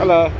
Hello.